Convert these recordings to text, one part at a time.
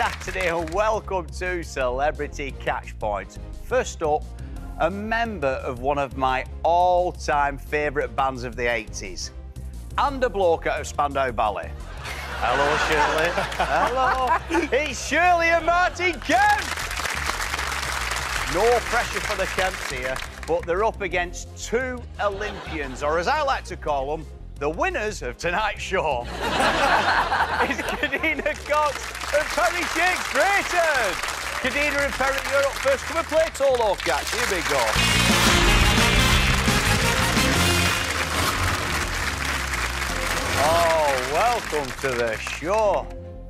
Saturday and welcome to Celebrity Catch Point. First up, a member of one of my all-time favourite bands of the 80s, and a bloke out of Spandau Ballet. Hello, Shirlie. Hello. It's Shirlie and Martin Kemp. No pressure for the Kemps here, but they're up against two Olympians, or as I like to call them, the winners of tonight's show. is Kadeena Cox and Perri Shakes Drayton. Kadeena and Perri, you're up first. Come and play Tolo Catch. Here we go. Oh, welcome to the show.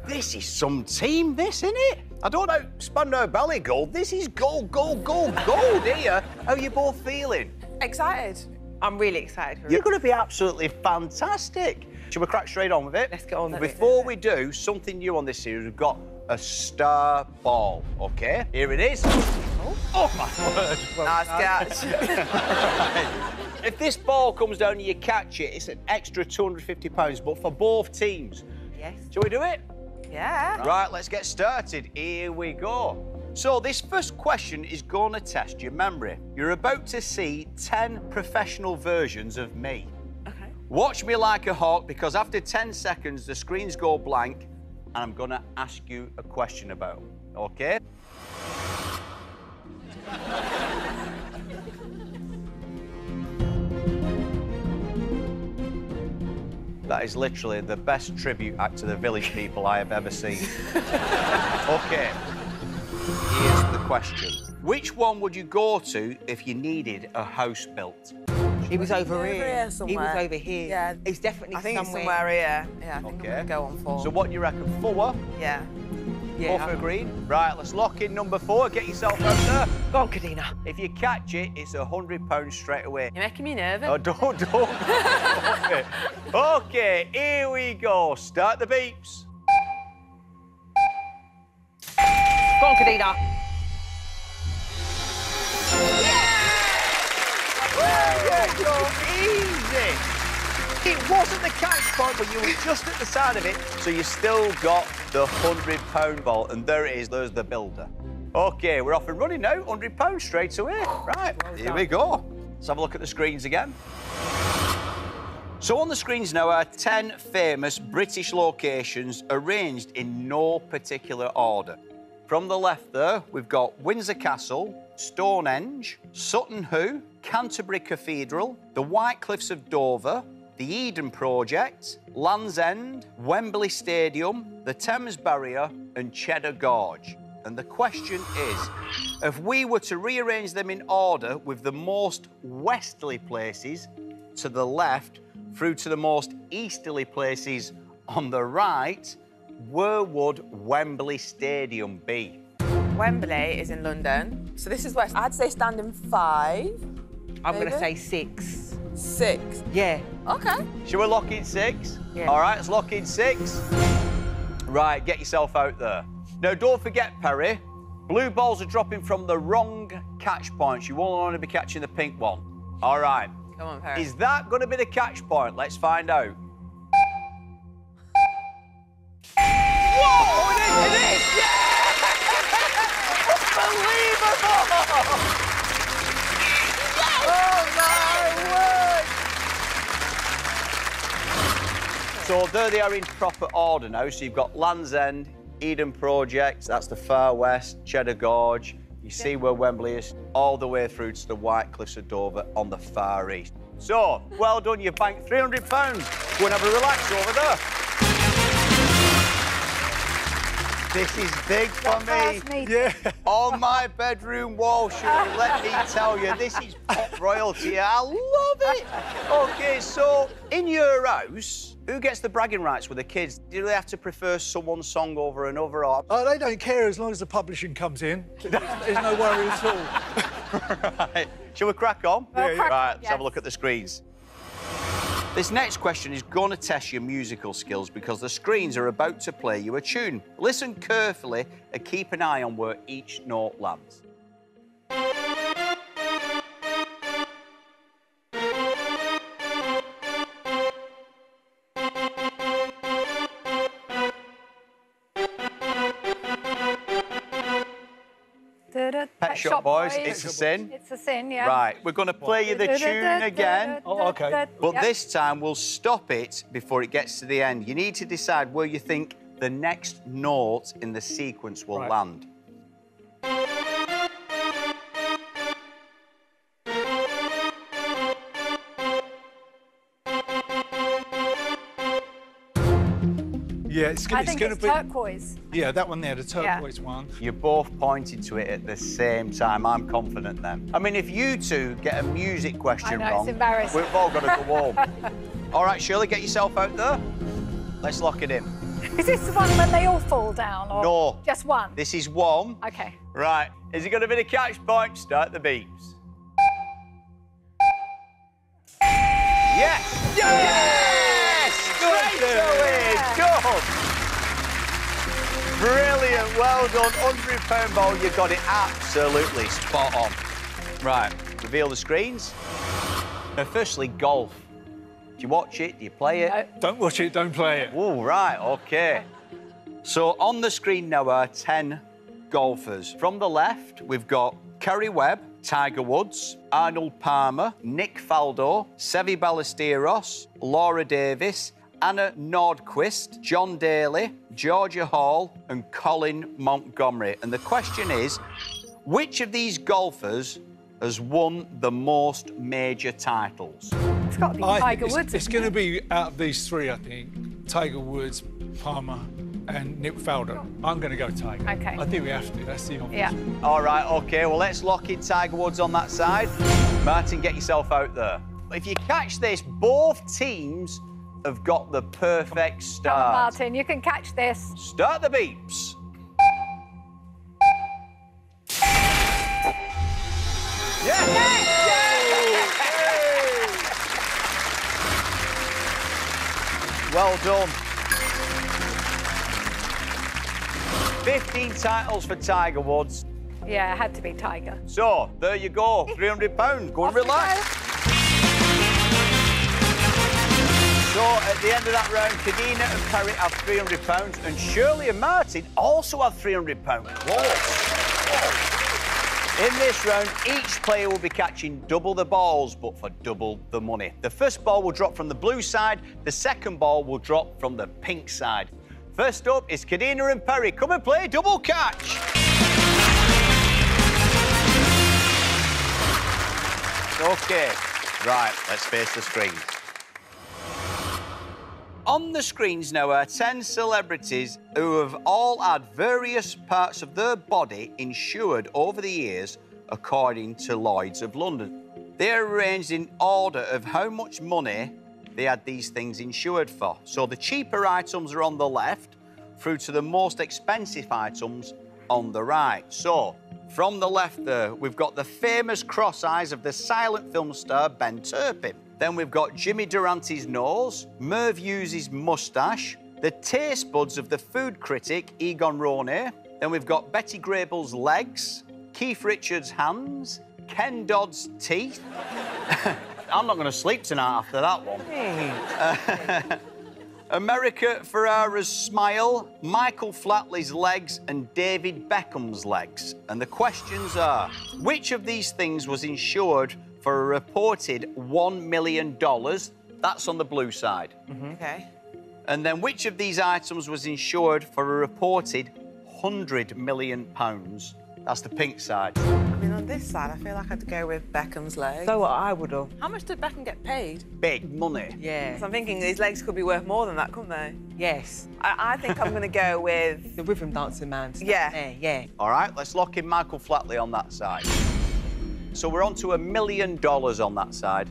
This is some team, this, isn't it? I don't know, Spandau Ballet gold. This is gold, gold, gold, gold here. How are you both feeling? Excited. I'm really excited for You're going to be absolutely fantastic. Shall we crack straight on with it? Let's get on with it. Before we do, something new on this series, we've got a star ball, OK? Here it is. Oh, oh my word. Well Nice catch. If this ball comes down and you catch it, it's an extra £250, but for both teams. Yes. Shall we do it? yeah. Right, let's get started. Here we go. So this first question is going to test your memory. You're about to see 10 professional versions of me. Okay. Watch me like a hawk because after 10 seconds, the screens go blank and I'm going to ask you a question about them. OK? That is literally the best tribute act to the village people I have ever seen. OK. Here's the question. Which one would you go to if you needed a house built? He was over Over here. here He was over here. Yeah. It's definitely I think somewhere. somewhere here. Yeah, I think Okay. I'm gonna go on four. So what do you reckon? Four? Yeah. Yeah. Both agreed? Right, let's lock in number four. Get yourself out there. Go on, Kadeena. If you catch it, it's a hundred pounds straight away. You're making me nervous. Oh, don't, don't. okay. okay, here we go. Start the beeps. Go on, Kadeena. There you go. Easy. It wasn't the catch point, but you were just at the side of it, so you still got the hundred pound ball. And there it is. There's the builder. Okay, we're off and running now. Hundred pounds straight away. Right, here we go. Let's have a look at the screens again. So on the screens now are 10 famous British locations arranged in no particular order. From the left there, we've got Windsor Castle, Stonehenge, Sutton Hoo, Canterbury Cathedral, the White Cliffs of Dover, the Eden Project, Land's End, Wembley Stadium, the Thames Barrier, and Cheddar Gorge. And the question is, if we were to rearrange them in order with the most westerly places to the left through to the most easterly places on the right, where would Wembley Stadium be? Wembley is in London. So this is where I'd say standing five, I'm going to say six. six. Yeah. Okay. Shall we lock in six? Yeah. All right, let's lock in six. Right, get yourself out there. Now, don't forget, Perri, blue balls are dropping from the wrong catch points. You won't only be catching the pink one. All right. Come on, Perri. Is that going to be the catch point? Let's find out. Whoa! It is! It is! Yeah! Unbelievable! Oh my word! So although they are in proper order now. So you've got Land's End, Eden Project, that's the far west, Cheddar Gorge. You see where Wembley is, all the way through to the White Cliffs of Dover on the far east. So, well done, you banked £300. Go and have a relax over there. This is big for me. Yeah. On my bedroom wall, Shirlie, let me tell you, this is pop royalty. I love it. Okay, so in your house, who gets the bragging rights with the kids? Do they have to prefer someone's song over another? Or... Oh, they don't care as long as the publishing comes in. There's no worry at all. right. Shall we crack on? Yeah, yeah. Right, let's have a look at the screens. This next question is going to test your musical skills because the screens are about to play you a tune. Listen carefully and keep an eye on where each note lands. Pet Shop Boys, It's a Sin. It's a sin, yeah. Right, we're going to play you the tune again. Oh, okay. But Yep. this time we'll stop it before it gets to the end. You need to decide where you think the next note in the sequence will Right. land. Yeah, it's, gonna- it's think going it's to be. turquoise. Yeah, that one there, the Yeah. turquoise one. You both pointed to it at the same time. I'm confident then. I mean, if you two get a music question know, it's wrong, embarrassing. we've all got to go home. all right, Shirlie, get yourself out there. Let's lock it in. Is this the one when they all fall down? Or No. Just one? This is one. Okay. Right. Is it going to be the catch point? Start the beeps. Yes! Yes! Straight away! Good! Brilliant. Well done. £100 ball. You got it absolutely spot on. Right. Reveal the screens. Now, firstly, golf. Do you watch it? Do you play it? No. Don't watch it, don't play it. Oh, right, okay. So on the screen now are 10 golfers. From the left, we've got Karrie Webb, Tiger Woods, Arnold Palmer, Nick Faldo, Seve Ballesteros, Laura Davies, Anna Nordqvist, John Daly, Georgia Hall, and Colin Montgomerie. And the question is, which of these golfers has won the most major titles? It's got to be I Tiger Woods. It's isn't going to be out of these three, I think. Tiger Woods, Palmer, and Nick Faldo. I'm going to go Tiger. Okay. I think we have to. That's the obvious. Yeah. All right, OK, well, let's lock in Tiger Woods on that side. Martin, get yourself out there. If you catch this, both teams have got the perfect start. on, Martin, you can catch this. Start the beeps. Yes! Well done. 15 titles for Tiger Woods. Yeah, it had to be Tiger. So, there you go, £300. Go and relax. So, at the end of that round, Kadeena and Perri have £300 and Shirley and Martin also have £300. Close. In this round, each player will be catching double the balls, but for double the money. The first ball will drop from the blue side, the second ball will drop from the pink side. First up is Kadeena and Perri. Come and play double catch. Okay, right, let's face the screen. On the screens now are 10 celebrities who have all had various parts of their body insured over the years according to Lloyds of London. They're arranged in order of how much money they had these things insured for. So the cheaper items are on the left through to the most expensive items on the right. So from the left there, we've got the famous cross eyes of the silent film star Ben Turpin. Then we've got Jimmy Durante's nose, Merv Hughes' moustache, the taste buds of the food critic Egon Ronay. Then we've got Betty Grable's legs, Keith Richards' hands, Ken Dodd's teeth. I'm not going to sleep tonight after that one. America Ferrera's smile, Michael Flatley's legs, and David Beckham's legs. And the questions are which of these things was insured for a reported $1 million? That's on the blue side. Mm-hmm. Okay. And then which of these items was insured for a reported £100 million? That's the pink side. I mean, on this side, I feel like I'd go with Beckham's leg. So what I would have. How much did Beckham get paid? Big money. Yeah. So I'm thinking these legs could be worth more than that, couldn't they? Yes. I, I think I'm going to go with. The rhythm dancing man. stuff Yeah. there, yeah. All right, let's lock in Michael Flatley on that side. So we're on to a million dollars on that side.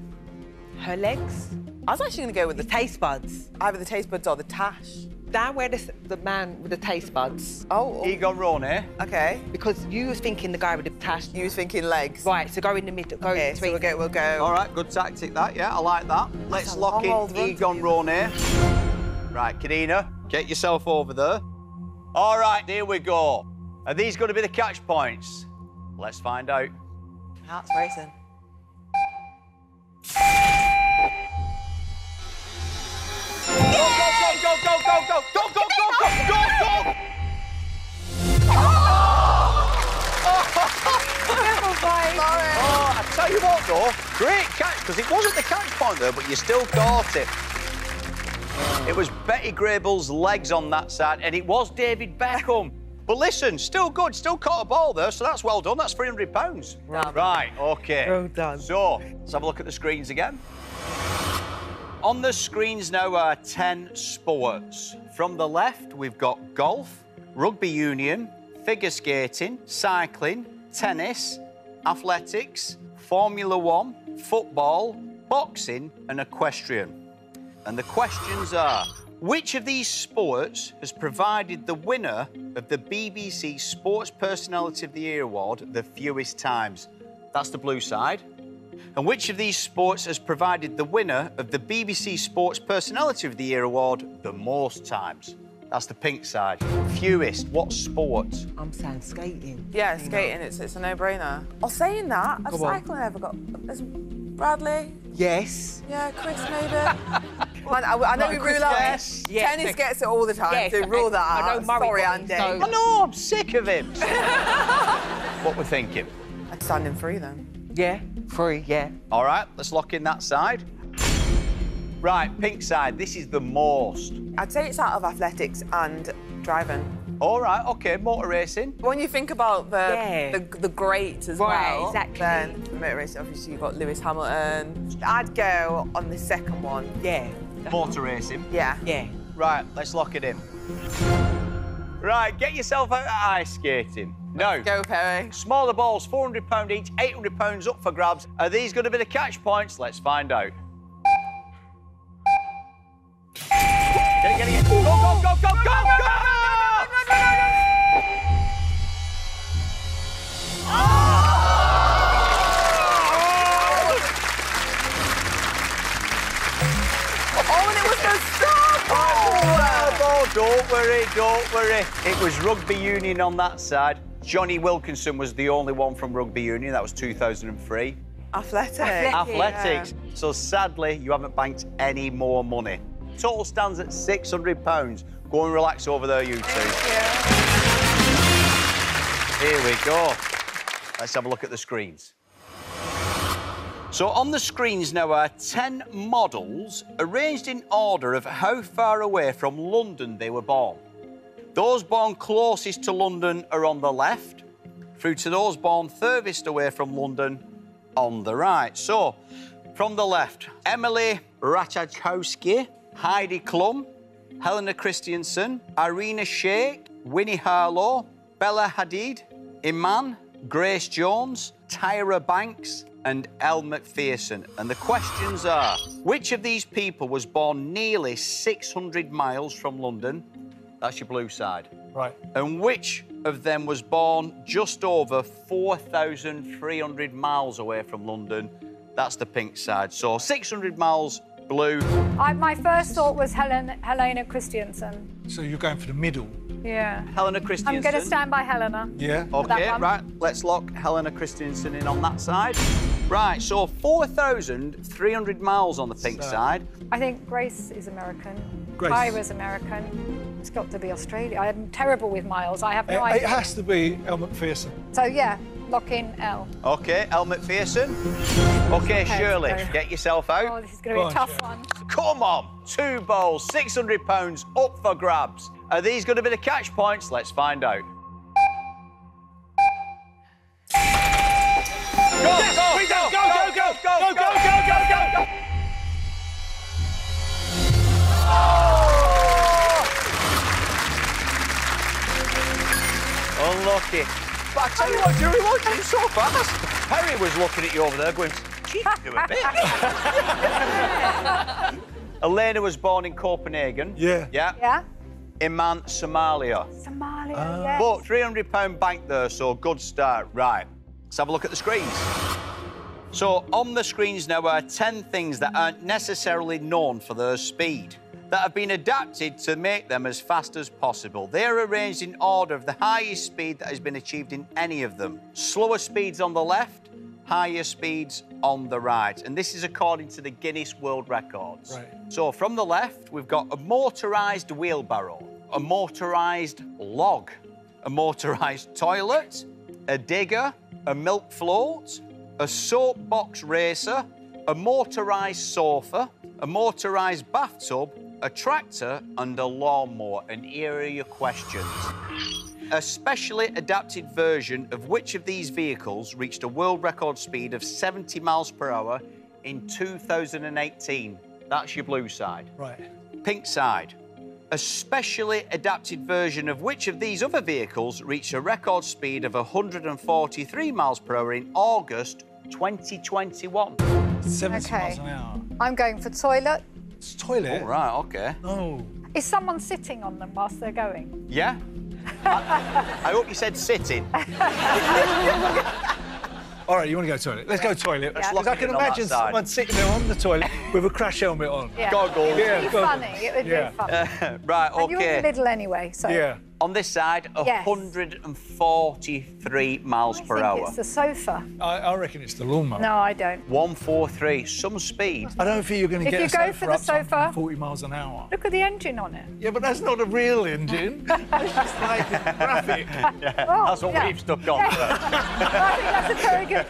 Her legs, I was actually going to go with the the taste buds. either the taste buds or the tash. Down where the, the man with the taste buds. Oh, oh. Egon Ronay. okay. Because you was thinking the guy with the tash. You was thinking legs. Right, so go in the middle. Go Okay, in so we'll go. We'll go. All right, good tactic that. Yeah, I like that. Let's lock in old run Egon do. Ronay. Right, Karina, get yourself over there. All right, here we go. Are these going to be the catch points? Let's find out heart's racing. Go, go, go, go, go, go, go, go, go, go, go! Oh, I tell you what, though, great catch, because it wasn't the catch point though, but you still caught it. It was Betty Grable's legs on that side, and it was David Beckham. But listen, still good, still caught a ball there, so that's well done. That's £300. Right. Right, OK. Well done. So, let's have a look at the screens again. On the screens now are 10 sports. From the left, we've got golf, rugby union, figure skating, cycling, tennis, athletics, Formula One, football, boxing, and equestrian. And the questions are which of these sports has provided the winner of the BBC Sports Personality of the Year award the fewest times? That's the blue side. And which of these sports has provided the winner of the BBC Sports Personality of the Year award the most times? That's the pink side. Fewest. What sport? I'm saying skating. Yeah, skating, it's, it's a no-brainer. Oh, saying that, has Go on. cycling ever got... Has Bradley? Yes. Yeah, Chris, maybe? I, I, I know Not we rule out... yes. Yes. Tennis gets it all the time, Yes, so rule that I out. know Murray Sorry, Andy. so- I know, I'm sick of him. what we're thinking. I'd stand in free then. Yeah. Free. Yeah. All right, let's lock in that side. Right, pink side, this is the most. I'd say it's out of athletics and driving. All right, okay, motor racing. When you think about the Yeah. the, the greats as Right, well, exactly. then the motor racing, obviously you've got Lewis Hamilton. I'd go on the second one. Yeah. Motor racing. Yeah. Yeah. Right, let's lock it in. Right, get yourself out of ice skating. No. Go, Perri. Smaller balls, £400 each, £800 up for grabs. Are these going to be the catch points? Let's find out. Get it, get it, get it. Go, go, go, go, go, go! Don't worry, don't worry. It was rugby union on that side. Jonny Wilkinson was the only one from rugby union. That was 2003. Athletic. Athletics. So sadly, you haven't banked any more money. Total stands at £600. Go and relax over there, you two. Here we go. Let's have a look at the screens. So on the screens now are 10 models arranged in order of how far away from London they were born. Those born closest to London are on the left, through to those born furthest away from London on the right. So, from the left, Emily Ratajkowski, Heidi Klum, Helena Christensen, Irina Shayk, Winnie Harlow, Bella Hadid, Iman, Grace Jones, Tyra Banks, and Elle Macpherson. And the questions are which of these people was born nearly 600 miles from London? That's your blue side. Right. And which of them was born just over 4,300 miles away from London? That's the pink side. So 600 miles blue. I, my first thought was Helen, Helena Christensen. So you're going for the middle. Yeah. Helena Christensen. I'm going to stand by Helena. Yeah. Okay, right. Let's lock Helena Christensen in on that side. Right, so 4,300 miles on the pink So- side. I think Grace is American. Grace. Tyra's American. It's got to be Australia. I'm terrible with miles. I have no It, it has to be Elle Macpherson. So yeah, lock in L. Okay, Elle Macpherson. Okay, Shirlie, okay. get yourself out. Oh, this is going to be a on, tough Shirlie. one. Come on, two bowls, 600 pounds up for grabs. Are these going to be the catch points? Let's find out. Go, go, go, go, go, go, go, go, go, go, go, go. go. Unlucky. But I tell you what, Jury, what you so fast? Harry was looking at you over there going, she can do a bit. Elena was born in Copenhagen. Yeah. Yeah. Yeah. Iman, Somalia. Somalia. Ah. yes. But £300 bank there, so good start. Right, let's have a look at the screens. So on the screens now are 10 things that aren't necessarily known for their speed, that have been adapted to make them as fast as possible. They're arranged in order of the highest speed that has been achieved in any of them. Slower speeds on the left, higher speeds on the right. And this is according to the Guinness World Records. Right. So from the left, we've got a motorised wheelbarrow, a motorised log, a motorised toilet, a digger, a milk float, a soapbox racer, a motorised sofa, a motorised bathtub, a tractor, and a lawnmower. And here are your questions. A specially adapted version of which of these vehicles reached a world record speed of 70 miles per hour in 2018? That's your blue side. Right. Pink side. A specially adapted version of which of these other vehicles reached a record speed of 143 miles per hour in August 2021? 70 Okay. miles an hour. I'm going for toilet. It's toilet. All right, okay. No. Is someone sitting on them whilst they're going? Yeah? I, I hope you said sitting. All right, you want to go toilet? Let's go toilet. Let's Because lock I can in on that imagine someone sitting there on the toilet with a crash helmet on. Yeah. Goggles. It Yeah, would be goggles. funny. It would Yeah. be funny. right, And you're in the middle anyway, so. Yeah. On this side, Yes. 143 miles I per think hour. it's the sofa. I, I reckon it's the lawnmower. No, I don't. 143, some speed. I don't think you're going to get. If you a go sofa for the up sofa- 40 miles an hour. Look at the engine on it. Yeah, but that's not a real engine. That's just like graphic. Oh, That's what yeah. we've stuck on. I think that's a very good.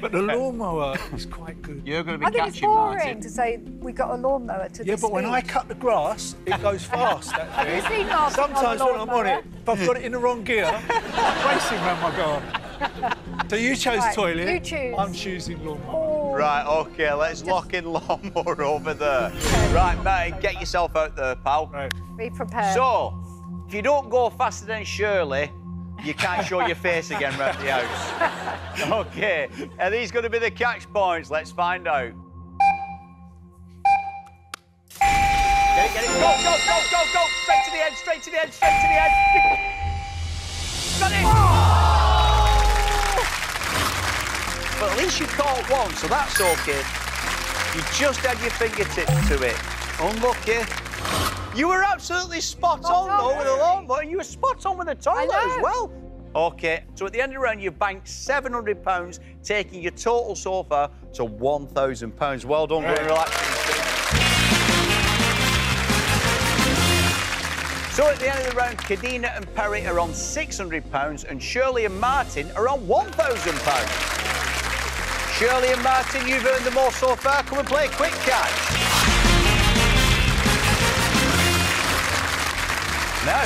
But the lawnmower is quite good. You're going to be I be think it's catching boring Martin. to say we got a lawnmower to Yeah, this but when. I cut the grass, it goes fast. That Have you seen Martin on Sometimes when I'm on it, if I've got it in the wrong gear, racing around my garden. So you chose Right, toilet. you choose. I'm choosing lawnmower. Oh, Right, okay, let's lock in lawnmower over there. Right, Martin, get yourself out there, pal. Right. Be prepared. So, if you don't go faster than Shirlie, you can't show your face again round the house. Okay, are these going to be the catch points? Let's find out. Get it, get it. Go, go, go, go, go. Straight to the end, straight to the end, straight to the end. Got it. But at least you caught one, so that's okay. You just had your fingertips to it. Unlucky. You were absolutely spot on, on, though, with the long lawnmower. You were spot on with the toilet know. as well. Okay, so at the end of the round, you've banked £700, taking your total so far to £1,000. Well done, Right. very relaxing. So at the end of the round, Kadeena and Perri are on £600 and Shirlie and Martin are on £1,000. Shirlie and Martin, you've earned the most so far. Come and play quick catch. Now,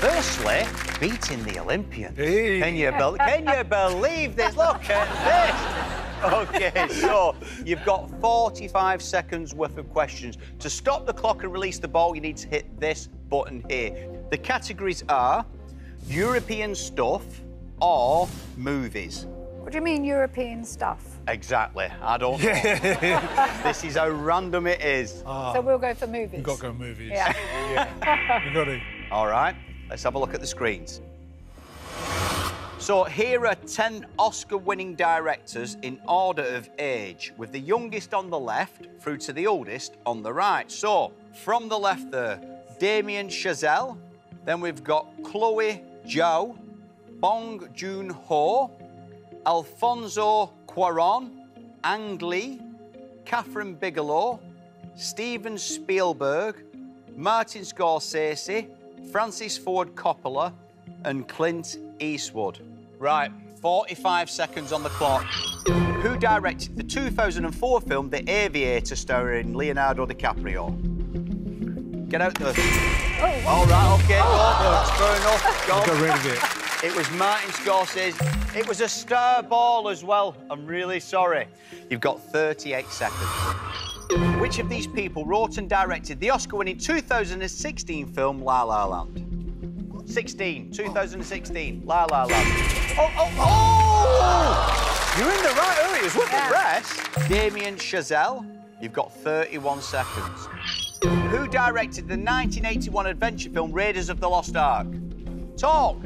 firstly, beating the Olympians. Hey. Can you, can you believe this? Look at this. Okay, so you've got 45 seconds worth of questions. To stop the clock and release the ball, you need to hit this button here. The categories are European stuff or movies. what do you mean European stuff? Exactly. I don't know. this is how random it is. Ah. So we'll go for movies. You've got to go movies. Yeah. yeah. You've got to. All right, let's have a look at the screens. So here are 10 Oscar-winning directors in order of age, with the youngest on the left through to the oldest on the right. So from the left there, Damien Chazelle, then we've got Chloe Zhao, Bong Joon-ho, Alfonso Cuarón, Ang Lee, Kathryn Bigelow, Steven Spielberg, Martin Scorsese, Francis Ford Coppola, and Clint Eastwood. Right, 45 seconds on the clock. Who directed the 2004 film The Aviator starring Leonardo DiCaprio? Get out there. Oh, All right, okay, go. That's fair enough. Go. Got rid of it. It was Martin Scorsese. It was a star ball as well. I'm really sorry. You've got 38 seconds. Which of these people wrote and directed the Oscar-winning 2016 film La La Land? 16, 2016, La La Land. Oh, oh, oh! You're in the right areas with Yeah. the rest. Damien Chazelle, you've got 31 seconds. Who directed the 1981 adventure film Raiders of the Lost Ark? Talk.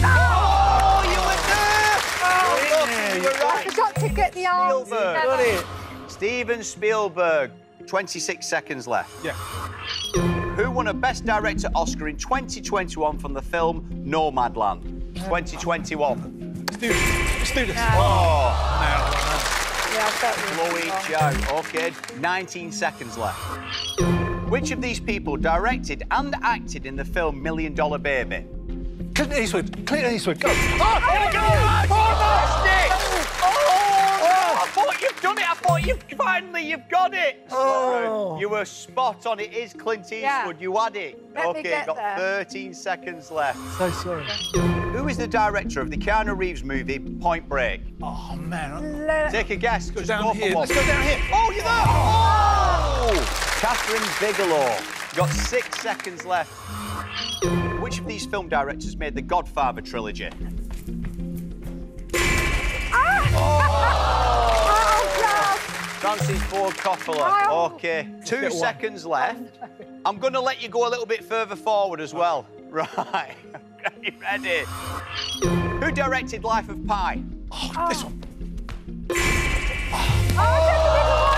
Oh, you were there! Oh, look, you were I forgot to get the arms Spielberg. Got it. Steven Spielberg. 26 seconds left. Yeah. Who won a Best Director Oscar in 2021 from the film Nomadland? 2021. Let's do this. Let's do this. Oh, Yeah, I felt Chloe it was wrong. Okay, 19 seconds left. Which of these people directed and acted in the film Million Dollar Baby? Clint Eastwood. Clint Eastwood. Go. Oh, here we go! Oh, no! Oh, I thought you've done it. I thought you finally you've got it. Oh. You were spot on. It is Clint Eastwood. Yeah. You had it. Let me okay, get got there. 13 seconds left. So sorry. Who is the director of the Keanu Reeves movie Point Break? Oh, man. I'm- Le- Take a guess. Just down go here. one. Let's go down here. Oh, you're there! Oh! Kathryn Bigelow. Got six seconds left. Which of these film directors made the Godfather trilogy? Ah! Oh! Francis Ford Coppola. Oh. Okay, two Bit one. seconds left. I'm going to let you go a little bit further forward as well. Right. Are you ready? Who directed Life of Pi? Oh, this one. Oh,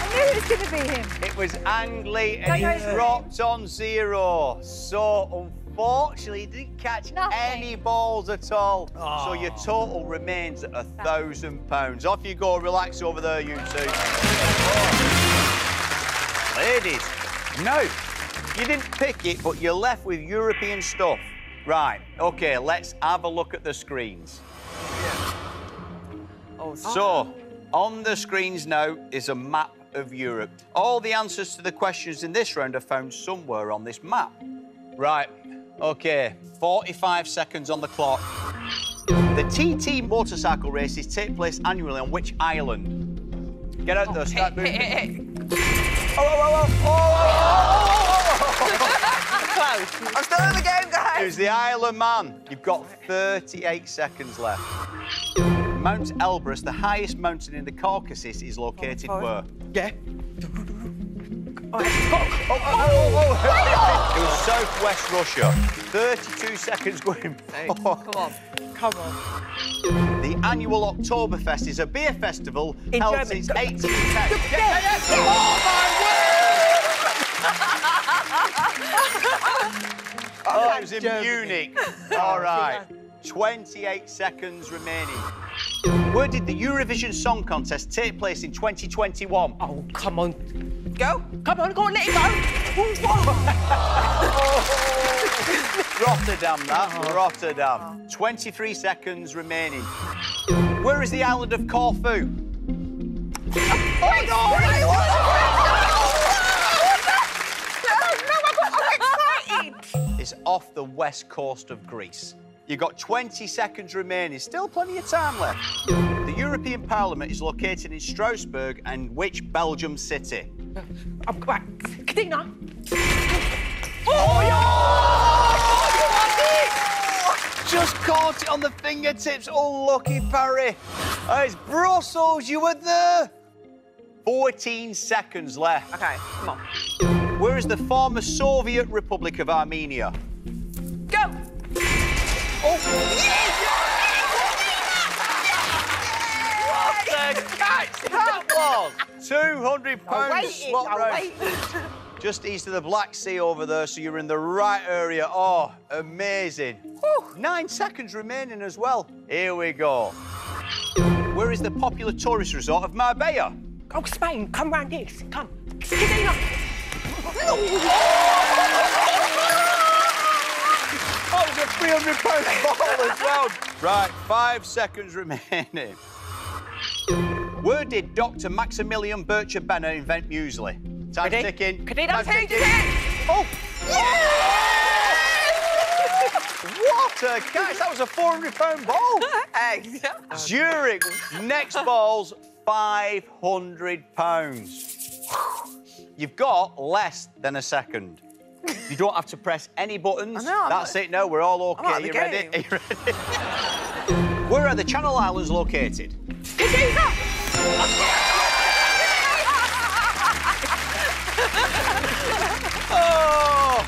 I knew it was going to be him. It was Ang Lee, Don't and know he dropped on zero. So unfortunately, he didn't catch Nothing. any balls at all. So your oh. total remains at a thousand pounds. Off you go, relax over there, you two. Ladies, no, you didn't pick it, but you're left with European stuff. Right, okay, let's have a look at the screens. Oh, So, on the screens now is a map of Europe. All the answers to the questions in this round are found somewhere on this map. Right, okay, 45 seconds on the clock. The TT motorcycle races take place annually on which island? Get out there, start moving. Oh, oh, oh, oh, oh, oh, oh, oh, Close. I'm still in the game, oh. guys. Who's the Isle of Man? You've got 38 seconds left. Mount Elbrus, the highest mountain in the Caucasus, is located Oh, where? Yeah. Oh, oh, oh, oh. It was southwest Russia. 32 seconds forward. Come on. Come on. The annual Oktoberfest is a beer festival In held since Go- 1810. Yeah, yeah, yeah. Oh, my word! oh, it was in. Munich. All oh, right. 28 seconds remaining. Where did the Eurovision Song Contest take place in 2021? Oh, come on. Go. Come on, go on, let it go. Rotterdam, that. Rotterdam. 23 seconds remaining. Where is the island of Corfu? Oh my god! It's off the west coast of Greece. You've got 20 seconds remaining. Still plenty of time left. The European Parliament is located in Strasbourg and which Belgium city? I'm back. Kadeena. Just caught it on the fingertips. Oh, lucky Perri. Oh, uh, it's Brussels. You were there. 14 seconds left. Okay, come on. Where is the former Soviet Republic of Armenia? Go. Oh, 200 I pounds slot round. Just east of the Black Sea over there, so you're in the right area. Oh, amazing. Whew, Nine seconds remaining as well. Here we go. Where is the popular tourist resort of Marbella? Go Spain. Come round this. Come. Oh, it's a 300 pound ball as well. Right, five seconds remaining. Where did Dr. Maximilian Bircher Benner invent muesli? Time's Ready? ticking. Time's ticking. it. Oh! what a catch! That was a 400 pound ball. Hey. Zurich, next ball's 500 pounds. You've got less than a second. You don't have to press any buttons. I know, That's not- it. No, we're all okay. Of you the ready? Are you ready? Where are the Channel Islands located? Oh!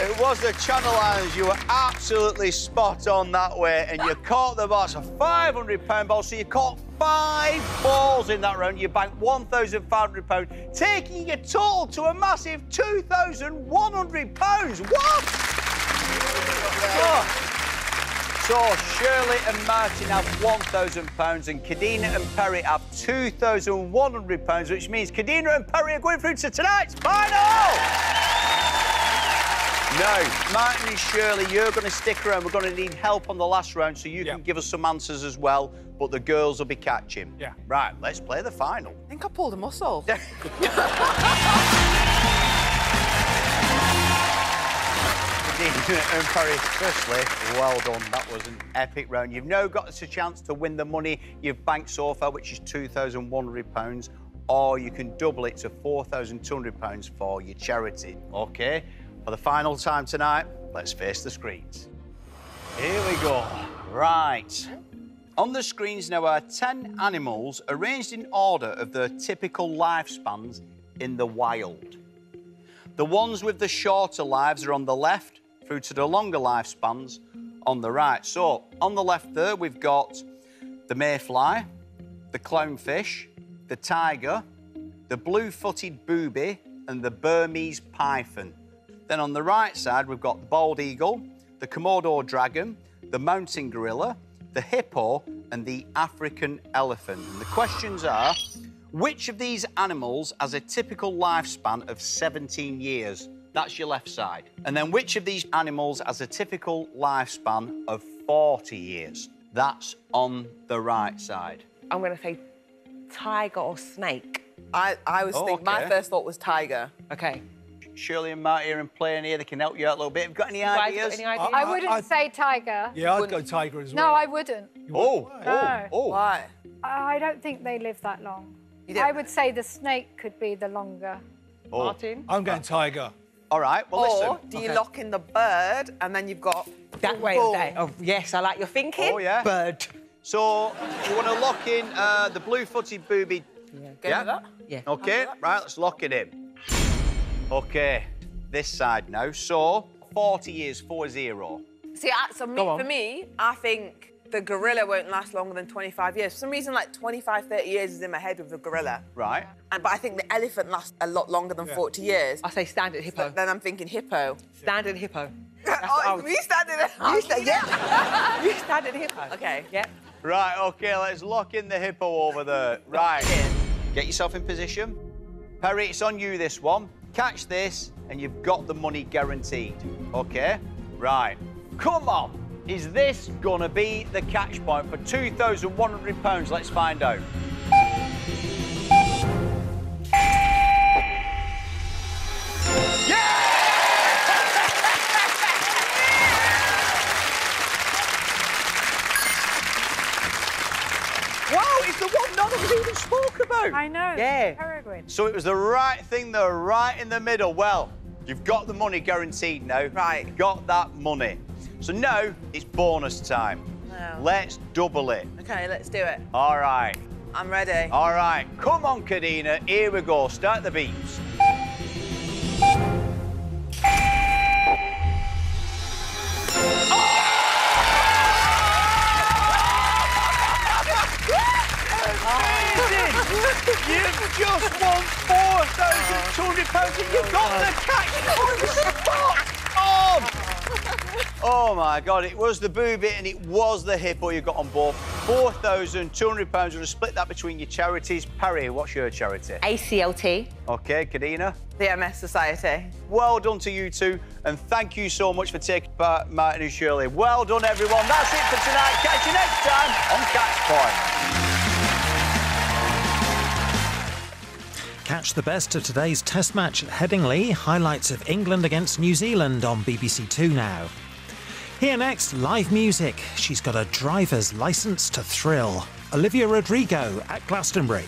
It was the Channel Islands. You were absolutely spot on that way, and you caught the ball. It's a 500 pound ball, so you caught five balls in that round. You banked 1,500 pounds, taking your total to a massive 2,100 pounds. What? Oh. So Shirlie and Martin have £1,000 and Kadeena and Perri have £2,100, which means Kadeena and Perri are going through to tonight's final! now, Martin and Shirlie, you're going to stick around. We're going to need help on the last round, so you Yeah. can give us some answers as well. But the girls will be catching. Yeah. Right, let's play the final. I think I pulled a muscle. and Perri, firstly, well done. That was an epic round. You've now got a chance to win the money you've banked so far, which is £2,100, or you can double it to £4,200 for your charity. OK? For the final time tonight, let's face the screens. Here we go. Right. On the screens now are 10 animals arranged in order of their typical lifespans in the wild. The ones with the shorter lives are on the left, through to the longer lifespans on the right. So, on the left there, we've got the mayfly, the clownfish, the tiger, the blue footed booby, and the Burmese python. Then on the right side, we've got the bald eagle, the Komodo dragon, the mountain gorilla, the hippo, and the African elephant. And the questions are which of these animals has a typical lifespan of 17 years? That's your left side. And then which of these animals has a typical lifespan of 40 years? That's on the right side. I'm going to say tiger or snake. I, I was Oh, thinking, my first thought was tiger. Okay. Shirlie and Matt here and playing here, they can help you out a little bit. Have you got any Guys, got ideas? any ideas? I wouldn't I- say tiger. Yeah, i wouldn't go tiger as well. No, I wouldn't. Oh, oh, No. oh. Why? I don't think they live that long. I would say the snake could be the longer. oh. Martin? I'm going tiger. All right, well, Or listen. do you Okay. lock in the bird and then you've got That way boom. or that? Oh, yes, I like your thinking. Oh, yeah. Bird. So, you want to lock in uh, the blue footed booby? Go Yeah. that? Yeah. Okay, right, let's lock it in. Okay, this side now. So, 40 is 4 0. See, so me, for me, I think the gorilla won't last longer than 25 years. For some reason, like 25, 30 years is in my head with the gorilla. Right? And, but I think the elephant lasts a lot longer than 40 years. I say standard hippo. But then I'm thinking hippo. Standard hippo. Oh, That's what I oh, would- we standing there. You sta- yeah. you standard hippo. Okay. Yep. Right, okay, let's lock in the hippo over there. Right. Get yourself in position. Perri, it's on you this one. Catch this, and you've got the money guaranteed. Okay? Right. Come on. Is this gonna be the catch point for £2,100? Let's find out. Wow, it's the one none of us even spoke about. I know. Yeah. Peregrine. So it was the right thing there, right in the middle. Well, you've got the money guaranteed now. Right. Got that money. So now it's bonus time. Wow. Let's double it. Okay, let's do it. All right. I'm ready. All right. Come on, Kadeena. Here we go. Start the beats. You've just won four thousand two hundred pounds, and you got the catch on the spot. Oh. Oh my God! It was the booby and it was the hip, hippo you got on board. Four thousand two hundred pounds. We'll split that between your charities. Perri, what's your charity? ACLT. Okay, Kadeena. The MS Society. Well done to you two, and thank you so much for taking part, Martin and Shirlie. Well done, everyone. That's it for tonight. Catch you next time on Catch Point. Catch the best of today's Test match at Headingley, highlights of England against New Zealand on BBC Two now. Here next, live music. She's got a driver's license to thrill. Olivia Rodrigo at Glastonbury.